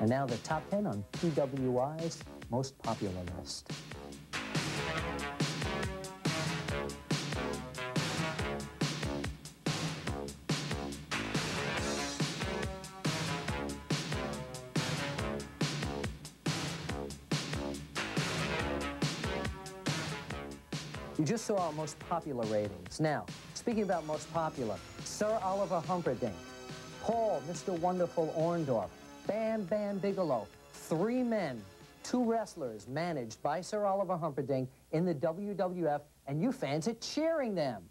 And now the top 10 on PWI's most popular list. You just saw our most popular ratings. Now, speaking about most popular, Sir Oliver Humperdink, Paul, Mr. Wonderful Orndorff, Bam Bam Bigelow, three men, two wrestlers managed by Sir Oliver Humperdink in the WWF, and you fans are cheering them.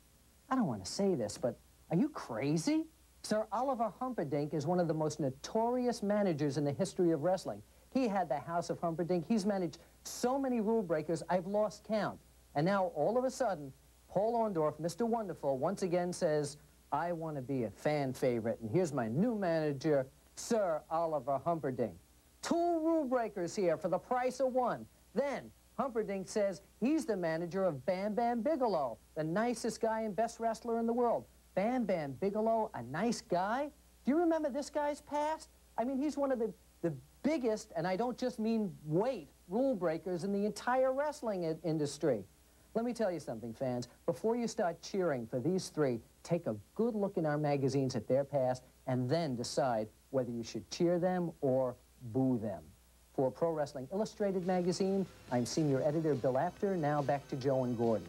I don't want to say this, but are you crazy? Sir Oliver Humperdink is one of the most notorious managers in the history of wrestling. He had the House of Humperdink. He's managed so many rule breakers, I've lost count. And now, all of a sudden, Paul Orndorff, Mr. Wonderful, once again says, I want to be a fan favorite, and here's my new manager, Sir Oliver Humperdink. Two rule breakers here for the price of one. Then, Humperdink says he's the manager of Bam Bam Bigelow, the nicest guy and best wrestler in the world. Bam Bam Bigelow, a nice guy? Do you remember this guy's past? I mean, he's one of the, the biggest, and I don't just mean weight, rule breakers in the entire wrestling industry. Let me tell you something, fans. Before you start cheering for these three, take a good look in our magazines at their past and then decide whether you should cheer them or boo them. For Pro Wrestling Illustrated magazine, I'm senior editor Bill Apter. Now back to Joe and Gordon.